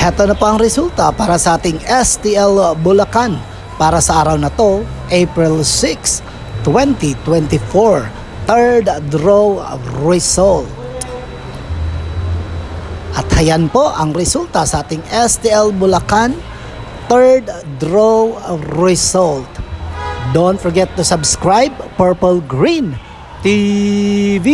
Heto na po ang resulta para sa ating STL Bulacan para sa araw na to, April 6, 2024. Third draw result. At hayan po ang resulta sa ating STL Bulacan third draw result. Don't forget to subscribe Purple Green TV.